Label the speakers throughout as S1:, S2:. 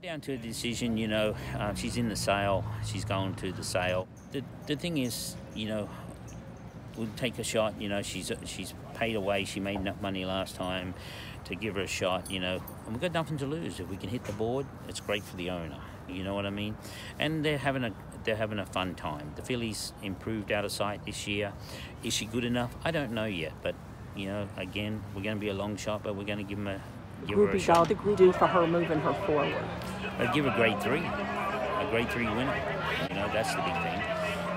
S1: Down to a decision, you know, uh, she's in the sale. She's going to the sale. The the thing is, you know, we'll take a shot. You know, she's she's paid away. She made enough money last time to give her a shot. You know, and we've got nothing to lose. If we can hit the board, it's great for the owner. You know what I mean? And they're having a they're having a fun time. The fillies improved out of sight this year. Is she good enough? I don't know yet, but you know, again, we're going to be a long shot, but we're going to give them a
S2: Groupie doll, the group do for her moving her forward.
S1: I'd give a grade three, a grade three winner. You know, that's the big thing.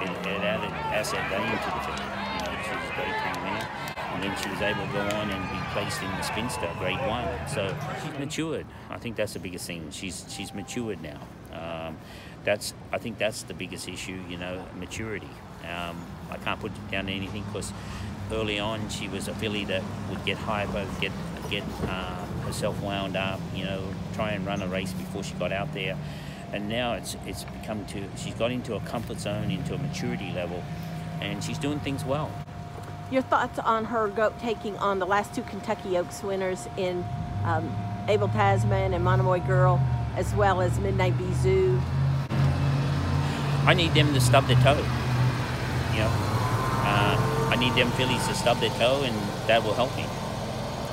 S1: It, it added asset value to the film. You know, she was a grade three winner. And then she was able to go on and be placed in the spinster, grade one. So she's matured. I think that's the biggest thing. She's she's matured now. Um, that's I think that's the biggest issue. You know, maturity. Um, I can't put down anything because early on she was a filly that would get hyper, get get uh, herself wound up. You know, try and run a race before she got out there. And now it's it's become to she's got into a comfort zone, into a maturity level, and she's doing things well.
S2: Your thoughts on her go taking on the last two Kentucky Oaks winners in um, Abel Tasman and Monomoy Girl, as well as Midnight Bizou.
S1: I need them to stub their toe. You know, uh, I need them fillies to stub their toe, and that will help me.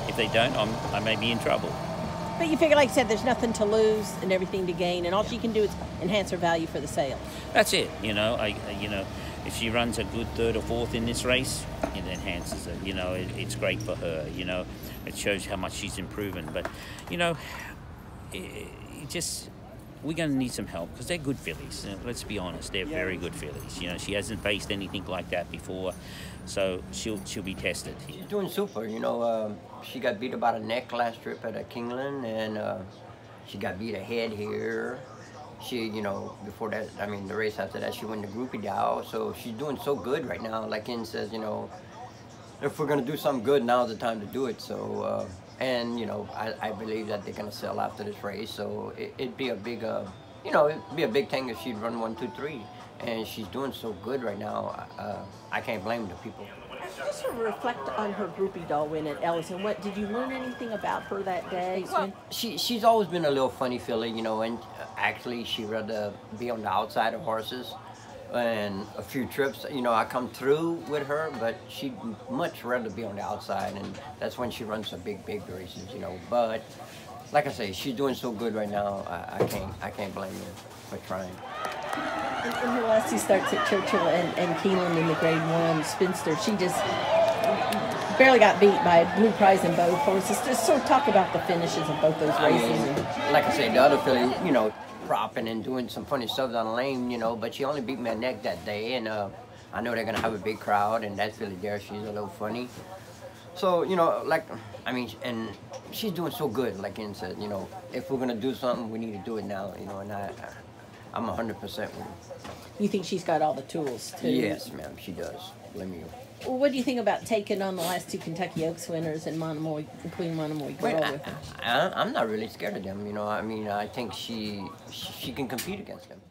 S1: If they don't, I'm, I may be in trouble.
S2: But you figure, like I said, there's nothing to lose and everything to gain, and all she can do is enhance her value for the sale.
S1: That's it. You know, I, I- you know, if she runs a good third or fourth in this race, it enhances it. You know, it, it's great for her. You know, it shows how much she's improving. But, you know, it, it just we're going to need some help because they're good fillies. Uh, Let's be honest, they're very good fillies. You know, she hasn't faced anything like that before, so she'll she'll be tested.
S3: She's doing super. You know, um, she got beat about a neck last trip at a Keeneland, and uh, she got beat a head here. She, you know, before that, I mean, the race after that, she won the Groupie Doll. So she's doing so good right now. Like Ian says, you know, if we're gonna do something good, now's the time to do it. So, uh, and you know, I, I believe that they're gonna sell after this race. So it, it'd be a big, uh, you know, it'd be a big thing if she'd run one, two, three. And she's doing so good right now. Uh, I can't blame the people.
S2: Just to reflect on her groupie doll win at Ellison, what did you learn anything about her that day?
S3: Well, she she's always been a little funny filly, you know, and uh, actually she rather be on the outside of horses. And a few trips, you know, I come through with her, but she'd much rather be on the outside, and that's when she runs the big, big races, you know. But like I say, she's doing so good right now. I, I can't I can't blame her for trying.
S2: In, in her last two starts at Churchill and, and Keeneland in the Grade One Spinster, she just barely got beat by Blue Prize and both horses. Just sort of talk about the finishes of both those
S3: I
S2: races.
S3: mean, like I say, the other filly, you know, propping and doing some funny stuff down the lane, you know, but she only beat my neck that day, and uh, I know they're gonna have a big crowd, and that's really there, she's a little funny. So, you know, like, I mean, and she's doing so good, like Ian said, you know, if we're gonna do something, we need to do it now, you know, and I, I'm 100% with her.
S2: you think she's got all the tools too?
S3: Yes, ma'am, she does. Believe me.
S2: Well, what do you think about taking on the last two Kentucky Oaks winners and Monomoy, Queen Monomoy Girl
S3: Wait, I,
S2: with her?
S3: I, I'm not really scared of them, you know, I mean, I think she, she, she can compete against them.